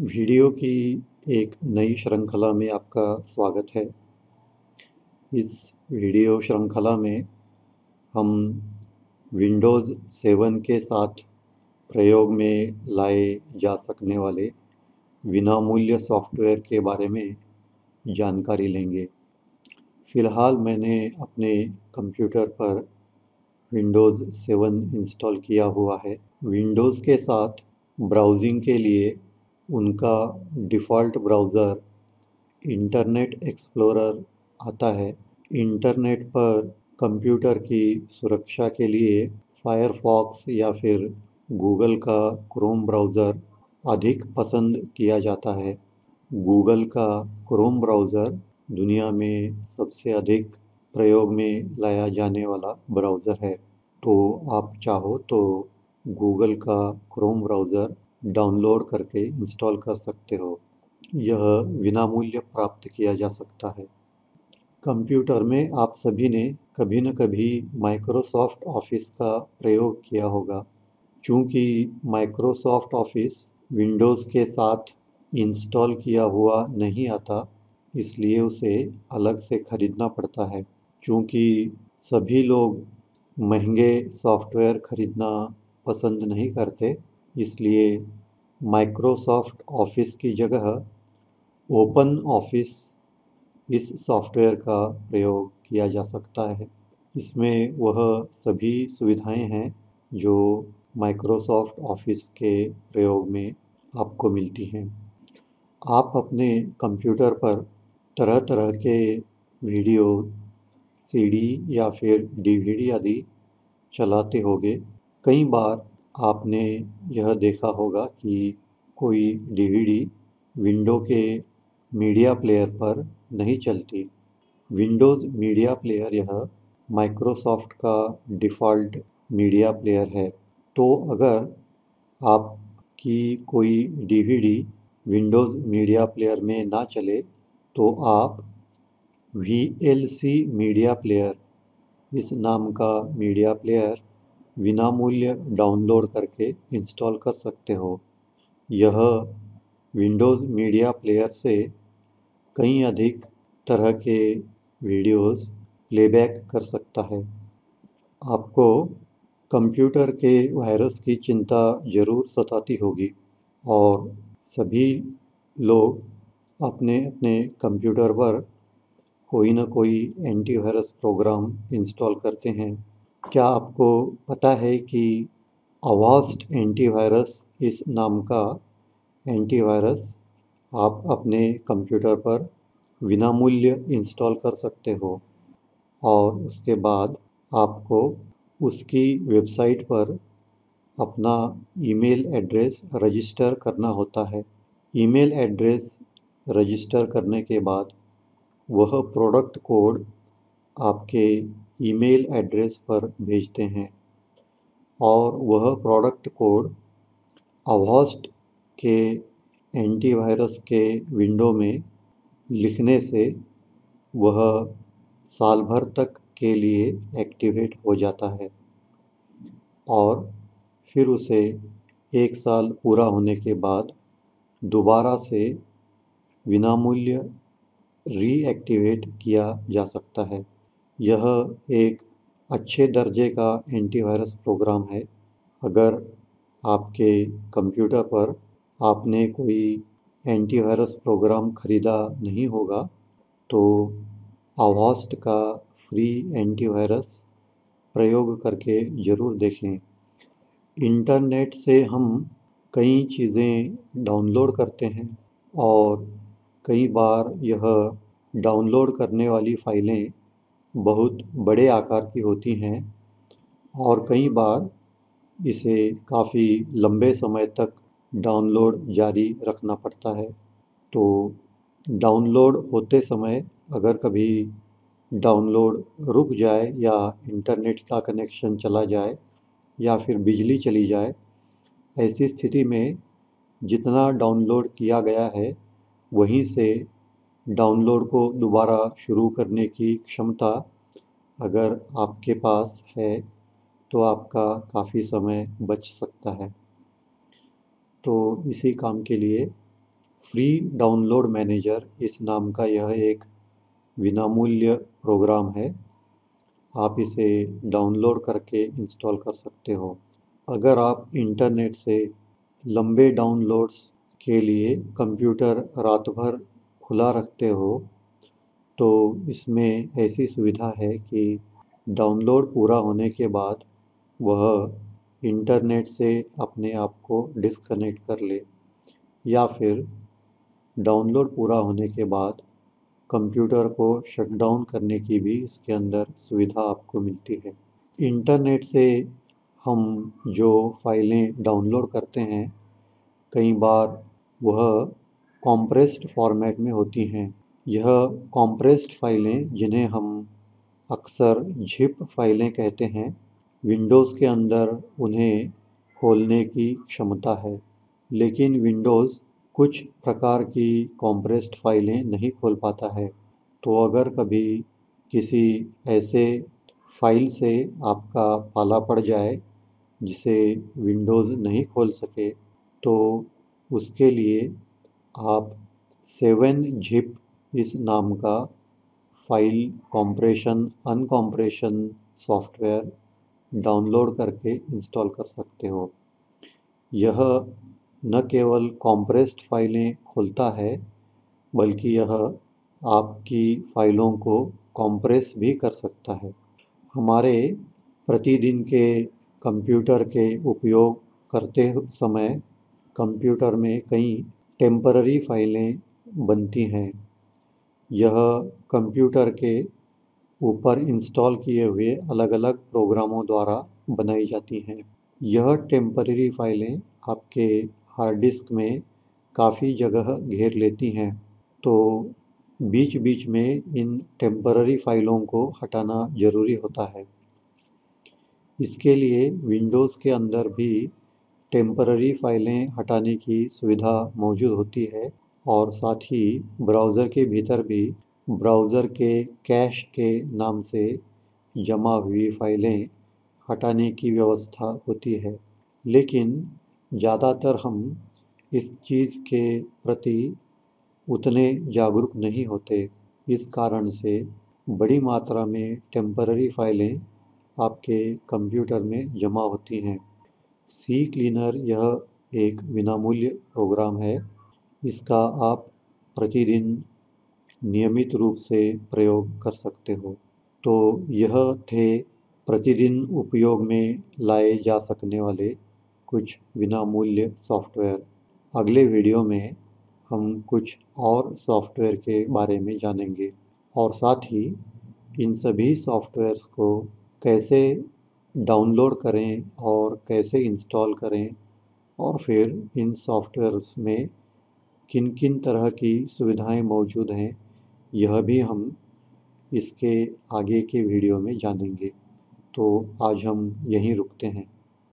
Video की एक नई श्रृंखला में आपका स्वागत है। इस वीडियो श्रृंखला में हम विंडोज़ सेवन के साथ प्रयोग में लाए जा सकने वाले विनामूल्य सॉफ्टवेयर के बारे में जानकारी लेंगे। फ़िलहाल मैंने अपने कंप्यूटर पर विंडोज़ सेवन इंस्टॉल किया हुआ है। विंडोज़ के साथ ब्राउज़िंग के लिए उनका डिफ़ॉल्ट ब्राउज़र इंटरनेट एक्सप्लोरर आता है। इंटरनेट पर कंप्यूटर की सुरक्षा के लिए फायरफॉक्स या फिर गूगल का क्रोम ब्राउज़र अधिक पसंद किया जाता है। गूगल का क्रोम ब्राउज़र दुनिया में सबसे अधिक प्रयोग में लाया जाने वाला ब्राउज़र है। तो आप चाहो तो गूगल का क्रोम ब्राउज़र डाउनलोड करके इंस्टॉल कर सकते हो। यह विनामूल्य प्राप्त किया जा सकता है। कंप्यूटर में आप सभी ने कभी न कभी माइक्रोसॉफ्ट ऑफ़िस का प्रयोग किया होगा। चूँकि माइक्रोसॉफ्ट ऑफ़िस विंडोज़ के साथ इंस्टॉल किया हुआ नहीं आता, इसलिए उसे अलग से ख़रीदना पड़ता है। चूँकि सभी लोग महँगे सॉफ्टवेयर ख़रीदना पसंद नहीं करते इसलिए माइक्रोसॉफ्ट ऑफ़िस की जगह ओपन ऑफ़िस इस सॉफ्टवेयर का प्रयोग किया जा सकता है। इसमें वह सभी सुविधाएँ हैं जो माइक्रोसॉफ्ट ऑफ़िस के प्रयोग में आपको मिलती हैं। आप अपने कंप्यूटर पर तरह तरह के वीडियो, सीडी या फिर डीवीडी आदि चलाते होंगे। कई बार आपने यह देखा होगा कि कोई डीवीडी विंडो के मीडिया प्लेयर पर नहीं चलती। विंडोज़ मीडिया प्लेयर यह माइक्रोसॉफ्ट का डिफ़ॉल्ट मीडिया प्लेयर है। तो अगर आपकी कोई डीवीडी विंडोज़ मीडिया प्लेयर में ना चले तो आप V L C media player, इस नाम का मीडिया प्लेयर विनामूल्य डाउनलोड करके इंस्टॉल कर सकते हो। यह विंडोज़ मीडिया प्लेयर से कई अधिक तरह के वीडियोस प्लेबैक कर सकता है। आपको कंप्यूटर के वायरस की चिंता ज़रूर सताती होगी और सभी लोग अपने अपने कंप्यूटर पर कोई ना कोई एंटीवायरस प्रोग्राम इंस्टॉल करते हैं। क्या आपको पता है कि अवास्ट एंटीवायरस इस नाम का एंटीवायरस आप अपने कंप्यूटर पर विनामूल्य इंस्टॉल कर सकते हो और उसके बाद आपको उसकी वेबसाइट पर अपना ईमेल एड्रेस रजिस्टर करना होता है। ईमेल एड्रेस रजिस्टर करने के बाद वह प्रोडक्ट कोड आपके ईमेल एड्रेस पर भेजते हैं और वह प्रोडक्ट कोड अवॉस्ट के एंटीवायरस के विंडो में लिखने से वह साल भर तक के लिए एक्टिवेट हो जाता है और फिर उसे एक साल पूरा होने के बाद दोबारा से विनामूल्य रीएक्टिवेट किया जा सकता है। यह एक अच्छे दर्जे का एंटीवायरस प्रोग्राम है। अगर आपके कंप्यूटर पर आपने कोई एंटीवायरस प्रोग्राम ख़रीदा नहीं होगा तो आवास्ट का फ्री एंटीवायरस प्रयोग करके ज़रूर देखें। इंटरनेट से हम कई चीज़ें डाउनलोड करते हैं और कई बार यह डाउनलोड करने वाली फ़ाइलें बहुत बड़े आकार की होती हैं और कई बार इसे काफ़ी लंबे समय तक डाउनलोड जारी रखना पड़ता है। तो डाउनलोड होते समय अगर कभी डाउनलोड रुक जाए या इंटरनेट का कनेक्शन चला जाए या फिर बिजली चली जाए, ऐसी स्थिति में जितना डाउनलोड किया गया है, वहीं से डाउनलोड को दोबारा शुरू करने की क्षमता अगर आपके पास है तो आपका काफ़ी समय बच सकता है। तो इसी काम के लिए फ्री डाउनलोड मैनेजर इस नाम का यह एक विनामूल्य प्रोग्राम है। आप इसे डाउनलोड करके इंस्टॉल कर सकते हो। अगर आप इंटरनेट से लंबे डाउनलोड्स के लिए कंप्यूटर रात भर खुला रखते हो तो इसमें ऐसी सुविधा है कि डाउनलोड पूरा होने के बाद वह इंटरनेट से अपने आप को डिस्कनेक्ट कर ले, या फिर डाउनलोड पूरा होने के बाद कंप्यूटर को शट डाउन करने की भी इसके अंदर सुविधा आपको मिलती है। इंटरनेट से हम जो फाइलें डाउनलोड करते हैं, कई बार वह कॉम्प्रेस्ड फॉर्मेट में होती हैं। यह कॉम्प्रेस्ड फाइलें जिन्हें हम अक्सर झिप फाइलें कहते हैं विंडोज़ के अंदर उन्हें खोलने की क्षमता है। लेकिन विंडोज़ कुछ प्रकार की कॉम्प्रेस्ड फाइलें नहीं खोल पाता है। तो अगर कभी किसी ऐसे फ़ाइल से आपका पाला पड़ जाए, जिसे विंडोज़ नहीं खोल सके तो उसके लिए आप सेवन जिप इस नाम का file compression, uncompression software download करके इंस्टॉल कर सकते हो। यह न केवल कॉम्प्रेस्ड फाइलें खोलता है, बल्कि यह आपकी फ़ाइलों को कॉम्प्रेस भी कर सकता है। हमारे प्रतिदिन के कंप्यूटर के उपयोग करते समय कंप्यूटर में कई टेम्पररी फाइलें बनती हैं। यह कंप्यूटर के ऊपर इंस्टॉल किए हुए अलग अलग प्रोग्रामों द्वारा बनाई जाती हैं। यह टेम्पररी फाइलें आपके हार्ड डिस्क में काफ़ी जगह घेर लेती हैं। तो बीच बीच में इन टेम्पररी फ़ाइलों को हटाना ज़रूरी होता है। इसके लिए विंडोज़ के अंदर भी टेम्पररी फ़ाइलें हटाने की सुविधा मौजूद होती है और साथ ही ब्राउज़र के भीतर भी ब्राउज़र के कैश के नाम से जमा हुई फ़ाइलें हटाने की व्यवस्था होती है। लेकिन ज़्यादातर हम इस चीज़ के प्रति उतने जागरूक नहीं होते। इस कारण से बड़ी मात्रा में टेम्पररी फाइलें आपके कंप्यूटर में जमा होती हैं। सी क्लीनर यह एक विनामूल्य प्रोग्राम है। इसका आप प्रतिदिन नियमित रूप से प्रयोग कर सकते हो। तो यह थे प्रतिदिन उपयोग में लाए जा सकने वाले कुछ विनामूल्य सॉफ्टवेयर। अगले वीडियो में हम कुछ और सॉफ्टवेयर के बारे में जानेंगे और साथ ही इन सभी सॉफ्टवेयर्स को कैसे डाउनलोड करें और कैसे इंस्टॉल करें और फिर इन सॉफ्टवेयर्स में किन किन तरह की सुविधाएँ मौजूद हैं, यह भी हम इसके आगे के वीडियो में जानेंगे। तो आज हम यहीं रुकते हैं।